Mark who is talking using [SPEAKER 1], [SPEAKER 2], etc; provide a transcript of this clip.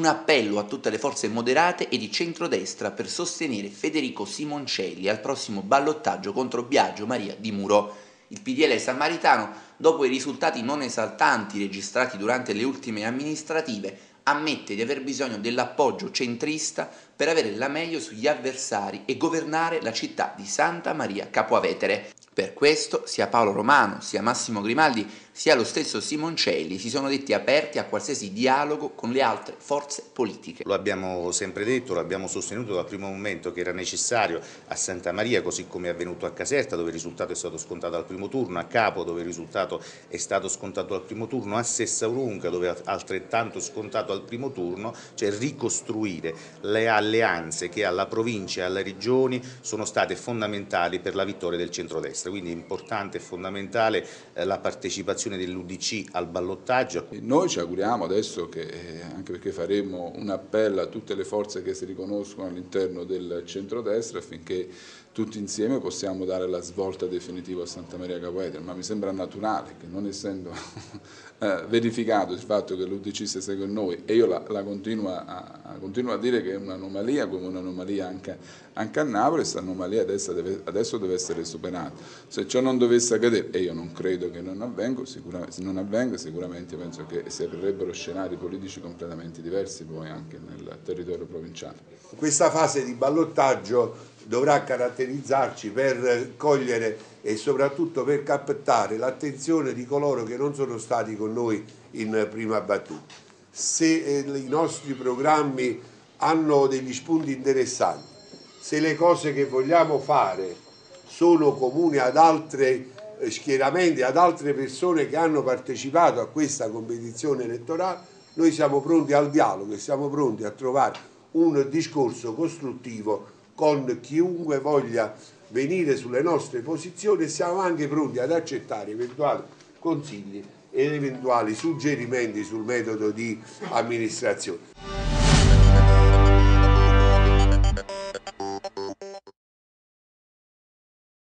[SPEAKER 1] un appello a tutte le forze moderate e di centrodestra per sostenere Federico Simoncelli al prossimo ballottaggio contro Biagio Maria Di Muro. Il PDL Samaritano, dopo i risultati non esaltanti registrati durante le ultime amministrative, ammette di aver bisogno dell'appoggio centrista per avere la meglio sugli avversari e governare la città di Santa Maria Capoavetere. Per questo sia Paolo Romano, sia Massimo Grimaldi, sia lo stesso Simoncelli si sono detti aperti a qualsiasi dialogo con le altre forze politiche.
[SPEAKER 2] Lo abbiamo sempre detto, lo abbiamo sostenuto dal primo momento che era necessario a Santa Maria, così come è avvenuto a Caserta dove il risultato è stato scontato al primo turno, a Capo dove il risultato è stato scontato al primo turno, a Sessaurunga dove è altrettanto scontato al primo turno, cioè ricostruire le alleanze che alla provincia e alle regioni sono state fondamentali per la vittoria del centrodestra quindi è importante e fondamentale eh, la partecipazione dell'Udc al ballottaggio.
[SPEAKER 3] Noi ci auguriamo adesso che, eh, anche perché faremo un appello a tutte le forze che si riconoscono all'interno del centrodestra affinché tutti insieme possiamo dare la svolta definitiva a Santa Maria Capoetere, ma mi sembra naturale che non essendo eh, verificato il fatto che l'Udc sia con noi e io la, la continuo, a, continuo, a, dire che è un'anomalia come un'anomalia anche, anche, a Napoli, questa anomalia adesso deve, adesso deve, essere superata. Se ciò non dovesse accadere, e io non credo che non avvenga, sicuramente, non avvenga, sicuramente penso che si aprirebbero scenari politici completamente diversi poi anche nel territorio provinciale.
[SPEAKER 4] Questa fase di ballottaggio dovrà caratterizzarci per cogliere e soprattutto per captare l'attenzione di coloro che non sono stati con noi in prima battuta. Se eh, i nostri programmi hanno degli spunti interessanti, se le cose che vogliamo fare sono comuni ad altri eh, schieramenti, ad altre persone che hanno partecipato a questa competizione elettorale, noi siamo pronti al dialogo e siamo pronti a trovare un discorso costruttivo con chiunque voglia venire sulle nostre posizioni e siamo anche pronti ad accettare eventuali consigli ed eventuali suggerimenti sul metodo di amministrazione.